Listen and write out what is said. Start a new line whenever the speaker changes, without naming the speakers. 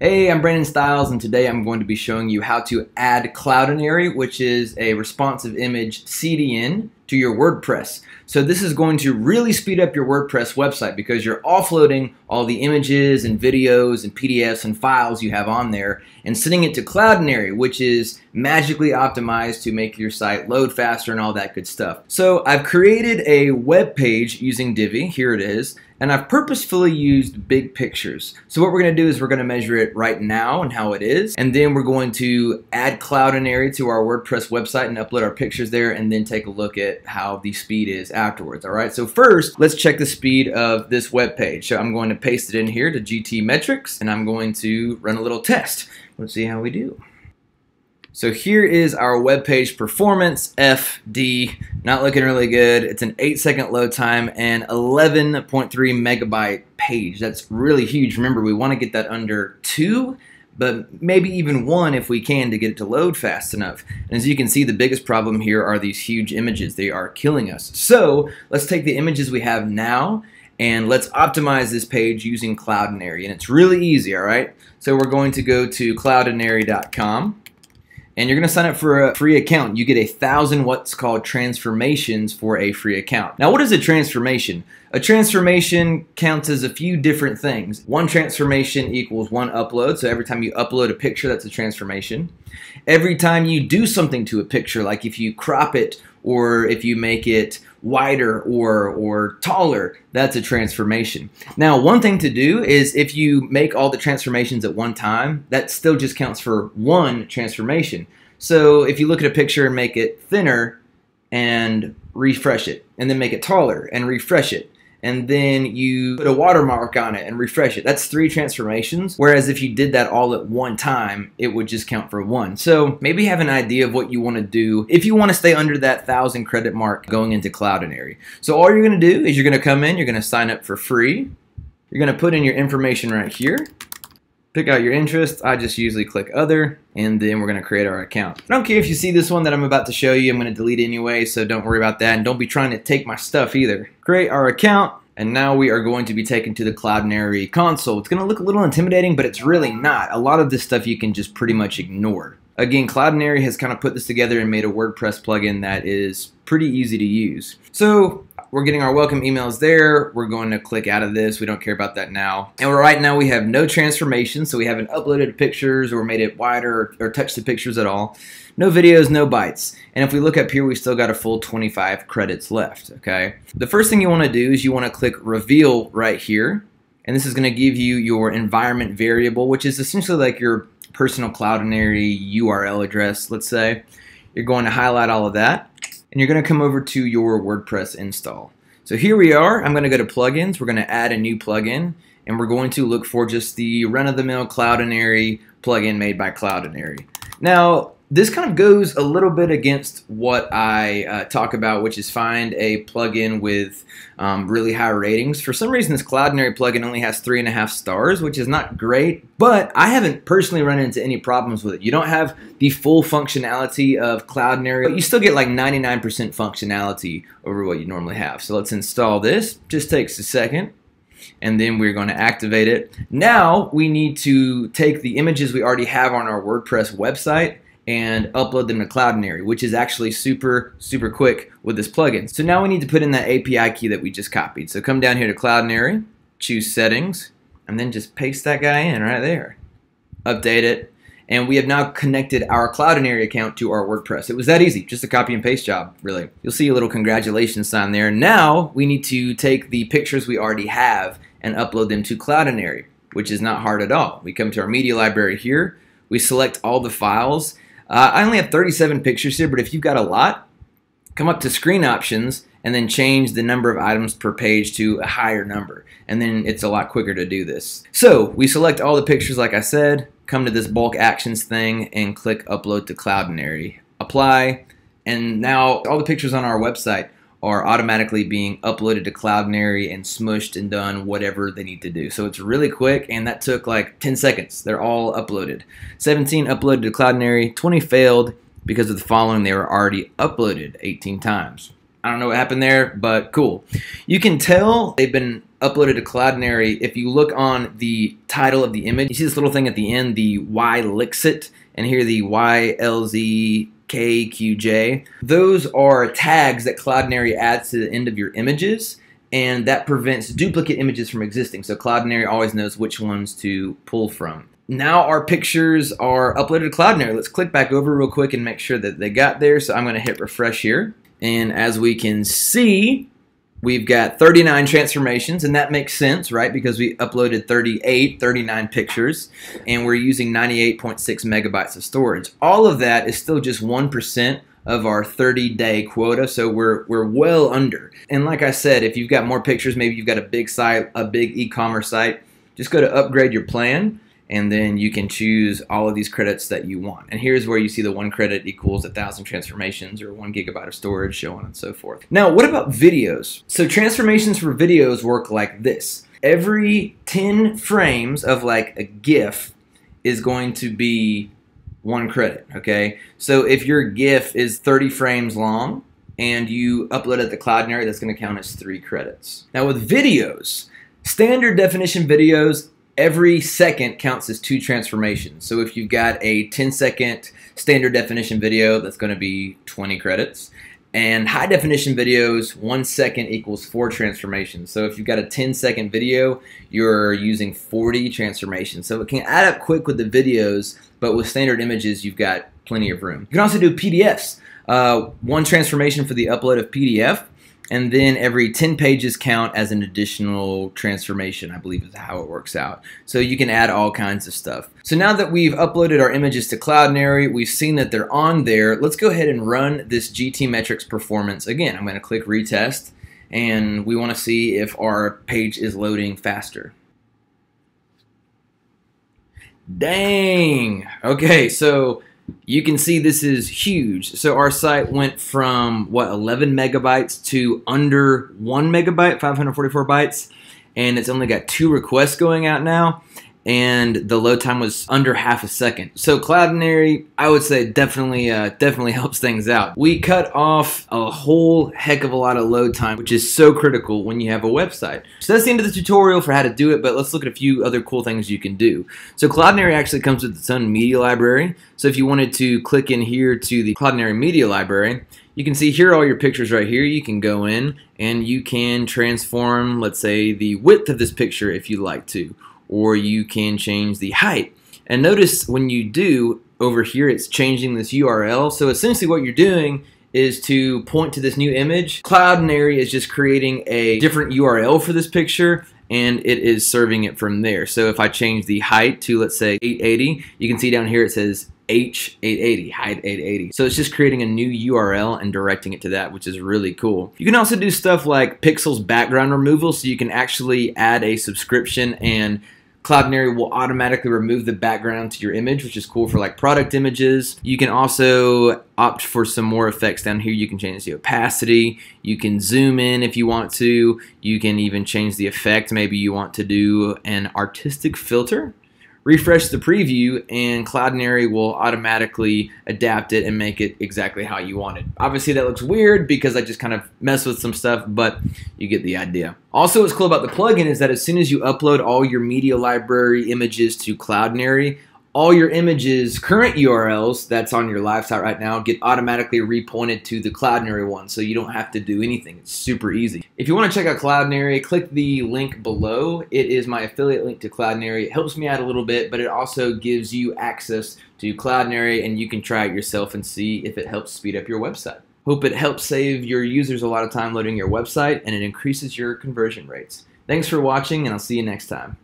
Hey, I'm Brandon Stiles, and today I'm going to be showing you how to add Cloudinary, which is a responsive image CDN, to your WordPress. So this is going to really speed up your WordPress website because you're offloading all the images and videos and PDFs and files you have on there and sending it to Cloudinary, which is magically optimized to make your site load faster and all that good stuff. So I've created a web page using Divi. Here it is. And I've purposefully used big pictures. So what we're going to do is we're going to measure it right now and how it is. And then we're going to add Cloudinary to our WordPress website and upload our pictures there and then take a look at how the speed is afterwards. All right, so first, let's check the speed of this web page. So I'm going to paste it in here to GTmetrix, and I'm going to run a little test. Let's see how we do. So here is our web page performance, FD, not looking really good. It's an 8 second load time and 11.3 megabyte page. That's really huge. Remember, we want to get that under 2 but maybe even one if we can to get it to load fast enough. And as you can see, the biggest problem here are these huge images. They are killing us. So let's take the images we have now and let's optimize this page using Cloudinary. And it's really easy, all right? So we're going to go to cloudinary.com and you're going to sign up for a free account. You get a thousand what's called transformations for a free account. Now, what is a transformation? A transformation counts as a few different things. One transformation equals one upload. So every time you upload a picture, that's a transformation. Every time you do something to a picture, like if you crop it or if you make it wider or or taller, that's a transformation. Now, one thing to do is if you make all the transformations at one time, that still just counts for one transformation. So if you look at a picture and make it thinner and refresh it, and then make it taller and refresh it, and then you put a watermark on it and refresh it. That's three transformations. Whereas if you did that all at one time, it would just count for one. So maybe have an idea of what you want to do if you want to stay under that thousand credit mark going into Cloudinary. So all you're going to do is you're going to come in, you're going to sign up for free. You're going to put in your information right here pick out your interest. I just usually click other and then we're going to create our account. I don't care if you see this one that I'm about to show you. I'm going to delete anyway, so don't worry about that. And don't be trying to take my stuff either. Create our account. And now we are going to be taken to the Cloudinary console. It's going to look a little intimidating, but it's really not. A lot of this stuff you can just pretty much ignore. Again, Cloudinary has kind of put this together and made a WordPress plugin that is pretty easy to use. So we're getting our welcome emails there. We're going to click out of this. We don't care about that now. And right now we have no transformation, so we haven't uploaded pictures or made it wider or, or touched the pictures at all. No videos, no bytes. And if we look up here, we still got a full 25 credits left, okay? The first thing you want to do is you want to click reveal right here. And this is going to give you your environment variable, which is essentially like your personal Cloudinary URL address, let's say. You're going to highlight all of that and you're going to come over to your WordPress install. So here we are. I'm going to go to plugins. We're going to add a new plugin, and we're going to look for just the run-of-the-mill Cloudinary plugin made by Cloudinary. Now, this kind of goes a little bit against what I uh, talk about, which is find a plugin with um, really high ratings. For some reason, this Cloudinary plugin only has three and a half stars, which is not great, but I haven't personally run into any problems with it. You don't have the full functionality of Cloudinary, but you still get like 99% functionality over what you normally have. So let's install this. Just takes a second and then we're going to activate it. Now we need to take the images we already have on our WordPress website and upload them to Cloudinary, which is actually super, super quick with this plugin. So now we need to put in that API key that we just copied. So come down here to Cloudinary, choose settings, and then just paste that guy in right there. Update it, and we have now connected our Cloudinary account to our WordPress. It was that easy, just a copy and paste job, really. You'll see a little congratulations sign there. Now we need to take the pictures we already have and upload them to Cloudinary, which is not hard at all. We come to our media library here, we select all the files, uh, I only have 37 pictures here, but if you've got a lot, come up to screen options and then change the number of items per page to a higher number. And then it's a lot quicker to do this. So we select all the pictures like I said, come to this bulk actions thing and click upload to Cloudinary. Apply, and now all the pictures on our website are automatically being uploaded to Cloudinary and smushed and done whatever they need to do. So it's really quick, and that took like 10 seconds. They're all uploaded. 17 uploaded to Cloudinary, 20 failed because of the following. They were already uploaded 18 times. I don't know what happened there, but cool. You can tell they've been uploaded to Cloudinary. If you look on the title of the image, you see this little thing at the end, the Y Lixit, and here the YLZKQJ. Those are tags that Cloudinary adds to the end of your images and that prevents duplicate images from existing. So Cloudinary always knows which ones to pull from. Now our pictures are uploaded to Cloudinary. Let's click back over real quick and make sure that they got there. So I'm going to hit refresh here. And as we can see, we've got 39 transformations, and that makes sense, right? Because we uploaded 38, 39 pictures, and we're using 98.6 megabytes of storage. All of that is still just 1% of our 30 day quota so we're we're well under and like i said if you've got more pictures maybe you've got a big site a big e-commerce site just go to upgrade your plan and then you can choose all of these credits that you want. And here's where you see the one credit equals a thousand transformations or one gigabyte of storage, so on and so forth. Now, what about videos? So transformations for videos work like this. Every 10 frames of like a GIF is going to be one credit, okay? So if your GIF is 30 frames long and you upload it to Cloudinary, that's gonna count as three credits. Now with videos, standard definition videos, every second counts as two transformations. So if you've got a 10 second standard definition video, that's going to be 20 credits. And high definition videos, one second equals four transformations. So if you've got a 10 second video, you're using 40 transformations. So it can add up quick with the videos, but with standard images, you've got plenty of room. You can also do PDFs. Uh, one transformation for the upload of PDF and then every 10 pages count as an additional transformation, I believe is how it works out. So you can add all kinds of stuff. So now that we've uploaded our images to Cloudinary, we've seen that they're on there, let's go ahead and run this GTmetrix performance again. I'm going to click retest, and we want to see if our page is loading faster. Dang! Okay, so you can see this is huge. So our site went from what 11 megabytes to under 1 megabyte, 544 bytes, and it's only got two requests going out now and the load time was under half a second. So Cloudinary, I would say definitely uh, definitely helps things out. We cut off a whole heck of a lot of load time, which is so critical when you have a website. So that's the end of the tutorial for how to do it, but let's look at a few other cool things you can do. So Cloudinary actually comes with its own media library. So if you wanted to click in here to the Cloudinary media library, you can see here all your pictures right here. You can go in and you can transform, let's say, the width of this picture if you like to or you can change the height. And notice when you do, over here it's changing this URL. So essentially what you're doing is to point to this new image. Cloudinary is just creating a different URL for this picture and it is serving it from there. So if I change the height to let's say 880, you can see down here it says H880, height 880. So it's just creating a new URL and directing it to that, which is really cool. You can also do stuff like Pixelz background removal, so you can actually add a subscription and Cloudinary will automatically remove the background to your image, which is cool for like product images. You can also opt for some more effects down here. You can change the opacity. You can zoom in if you want to. You can even change the effect. Maybe you want to do an artistic filter refresh the preview and Cloudinary will automatically adapt it and make it exactly how you want it. Obviously that looks weird because I just kind of mess with some stuff, but you get the idea. Also what's cool about the plugin is that as soon as you upload all your media library images to Cloudinary, all your images, current URLs that's on your live site right now get automatically repointed to the Cloudinary one, so you don't have to do anything. It's super easy. If you want to check out Cloudinary, click the link below. It is my affiliate link to Cloudinary. It helps me out a little bit, but it also gives you access to Cloudinary, and you can try it yourself and see if it helps speed up your website. Hope it helps save your users a lot of time loading your website, and it increases your conversion rates. Thanks for watching, and I'll see you next time.